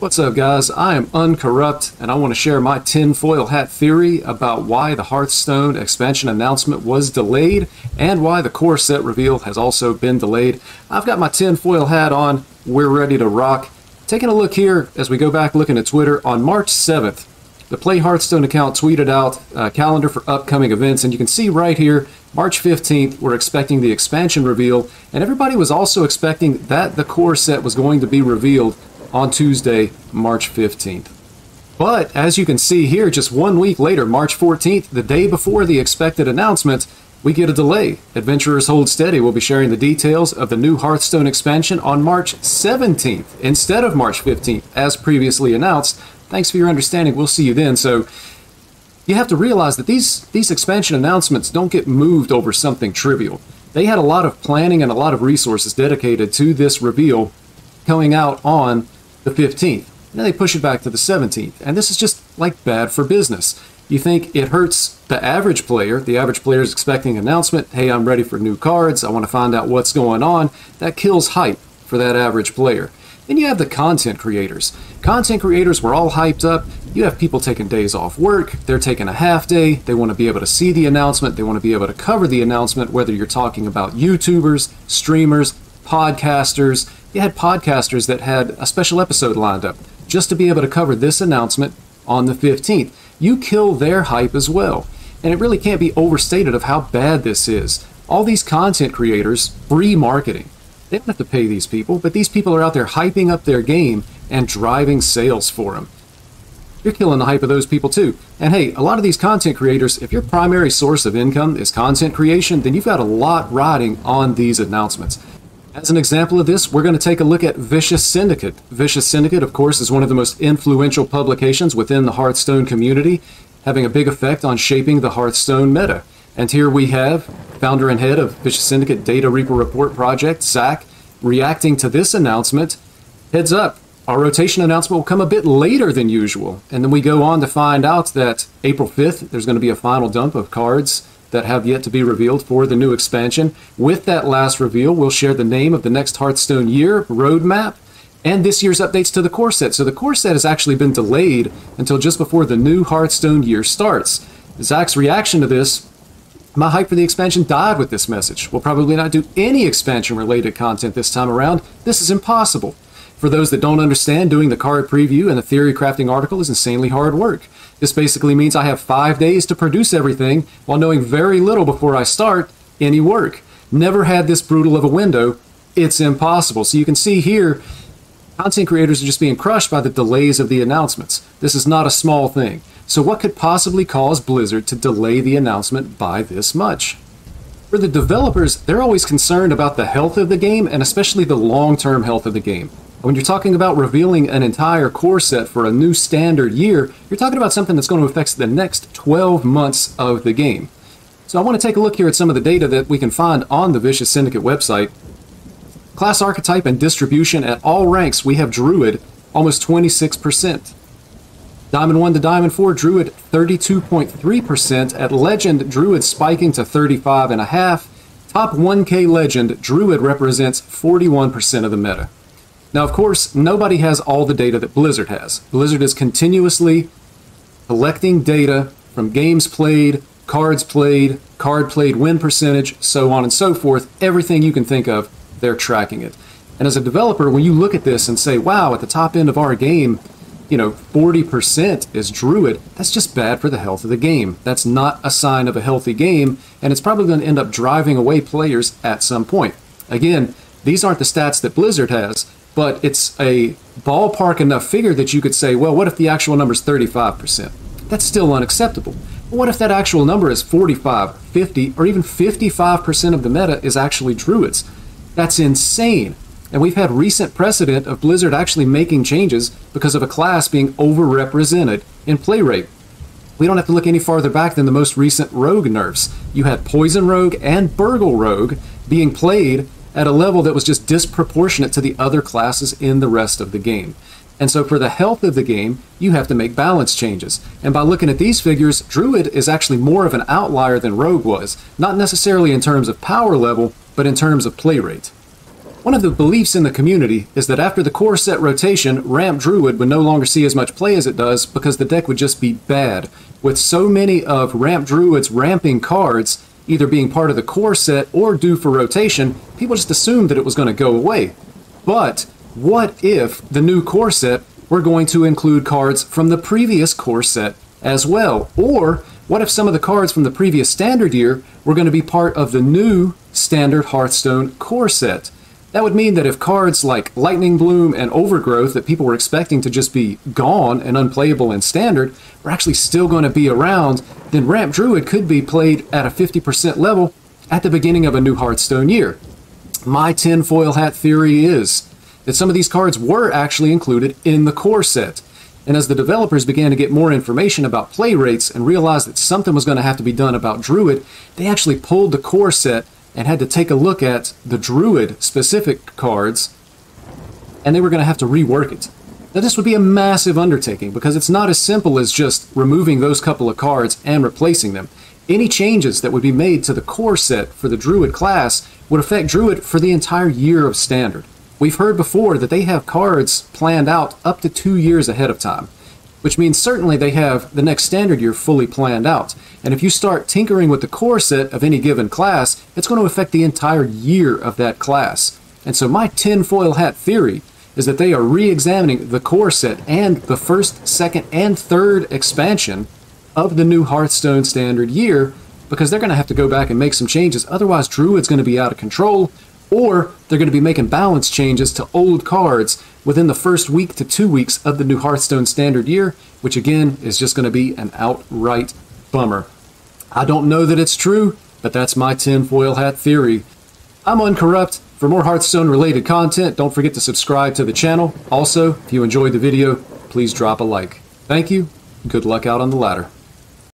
What's up, guys? I am Uncorrupt, and I want to share my tinfoil hat theory about why the Hearthstone expansion announcement was delayed and why the core set reveal has also been delayed. I've got my tinfoil hat on, we're ready to rock. Taking a look here as we go back looking at Twitter, on March 7th, the Play Hearthstone account tweeted out a calendar for upcoming events, and you can see right here, March 15th, we're expecting the expansion reveal, and everybody was also expecting that the core set was going to be revealed on Tuesday, March 15th. But as you can see here, just one week later, March 14th, the day before the expected announcement, we get a delay. Adventurers Hold Steady will be sharing the details of the new Hearthstone expansion on March 17th instead of March 15th, as previously announced. Thanks for your understanding. We'll see you then. So you have to realize that these, these expansion announcements don't get moved over something trivial. They had a lot of planning and a lot of resources dedicated to this reveal coming out on the 15th. And then they push it back to the 17th. And this is just like bad for business. You think it hurts the average player. The average player is expecting an announcement hey, I'm ready for new cards. I want to find out what's going on. That kills hype for that average player. Then you have the content creators. Content creators were all hyped up. You have people taking days off work. They're taking a half day. They want to be able to see the announcement. They want to be able to cover the announcement, whether you're talking about YouTubers, streamers, podcasters, you had podcasters that had a special episode lined up just to be able to cover this announcement on the 15th. You kill their hype as well. And it really can't be overstated of how bad this is. All these content creators, free marketing. They don't have to pay these people, but these people are out there hyping up their game and driving sales for them. You're killing the hype of those people too. And hey, a lot of these content creators, if your primary source of income is content creation, then you've got a lot riding on these announcements. As an example of this, we're going to take a look at Vicious Syndicate. Vicious Syndicate, of course, is one of the most influential publications within the Hearthstone community, having a big effect on shaping the Hearthstone meta. And here we have founder and head of Vicious Syndicate Data Reaper Report Project, Zach, reacting to this announcement. Heads up, our rotation announcement will come a bit later than usual. And then we go on to find out that April 5th, there's going to be a final dump of cards that have yet to be revealed for the new expansion. With that last reveal, we'll share the name of the next Hearthstone year roadmap and this year's updates to the core set. So the core set has actually been delayed until just before the new Hearthstone year starts. Zach's reaction to this my hype for the expansion died with this message. We'll probably not do any expansion related content this time around. This is impossible. For those that don't understand, doing the card preview and the theory crafting article is insanely hard work. This basically means I have five days to produce everything while knowing very little before I start any work. Never had this brutal of a window. It's impossible. So you can see here, content creators are just being crushed by the delays of the announcements. This is not a small thing. So what could possibly cause Blizzard to delay the announcement by this much? For the developers, they're always concerned about the health of the game and especially the long term health of the game. When you're talking about revealing an entire core set for a new standard year, you're talking about something that's going to affect the next 12 months of the game. So I want to take a look here at some of the data that we can find on the Vicious Syndicate website. Class archetype and distribution at all ranks, we have Druid almost 26%. Diamond 1 to Diamond 4, Druid 32.3%. At Legend, Druid spiking to 35.5. Top 1K Legend, Druid represents 41% of the meta. Now, of course, nobody has all the data that Blizzard has. Blizzard is continuously collecting data from games played, cards played, card played win percentage, so on and so forth. Everything you can think of, they're tracking it. And as a developer, when you look at this and say, wow, at the top end of our game, you know, 40% is Druid, that's just bad for the health of the game. That's not a sign of a healthy game, and it's probably going to end up driving away players at some point. Again, these aren't the stats that Blizzard has, but it's a ballpark enough figure that you could say, well, what if the actual number is 35%? That's still unacceptable. But what if that actual number is 45, 50, or even 55% of the meta is actually druids? That's insane. And we've had recent precedent of Blizzard actually making changes because of a class being overrepresented in play rate. We don't have to look any farther back than the most recent rogue nerfs. You had Poison Rogue and Burgle Rogue being played at a level that was just disproportionate to the other classes in the rest of the game. And so, for the health of the game, you have to make balance changes. And by looking at these figures, Druid is actually more of an outlier than Rogue was, not necessarily in terms of power level, but in terms of play rate. One of the beliefs in the community is that after the core set rotation, Ramp Druid would no longer see as much play as it does because the deck would just be bad. With so many of Ramp Druid's ramping cards either being part of the core set or due for rotation, people just assumed that it was going to go away. But what if the new core set were going to include cards from the previous core set as well? Or what if some of the cards from the previous standard year were going to be part of the new standard Hearthstone core set? That would mean that if cards like Lightning Bloom and Overgrowth that people were expecting to just be gone and unplayable in Standard were actually still going to be around, then Ramp Druid could be played at a 50% level at the beginning of a new Hearthstone year. My tinfoil hat theory is that some of these cards were actually included in the core set. And as the developers began to get more information about play rates and realized that something was going to have to be done about Druid, they actually pulled the core set and had to take a look at the Druid specific cards, and they were going to have to rework it. Now, this would be a massive undertaking because it's not as simple as just removing those couple of cards and replacing them. Any changes that would be made to the core set for the Druid class would affect Druid for the entire year of Standard. We've heard before that they have cards planned out up to two years ahead of time which means certainly they have the next standard year fully planned out. And if you start tinkering with the core set of any given class, it's going to affect the entire year of that class. And so my tinfoil hat theory is that they are re-examining the core set and the first, second, and third expansion of the new Hearthstone standard year because they're going to have to go back and make some changes. Otherwise, Druid's going to be out of control, or they're going to be making balance changes to old cards within the first week to two weeks of the new Hearthstone standard year, which again is just going to be an outright bummer. I don't know that it's true, but that's my tinfoil hat theory. I'm Uncorrupt. For more Hearthstone related content, don't forget to subscribe to the channel. Also, if you enjoyed the video, please drop a like. Thank you. Good luck out on the ladder.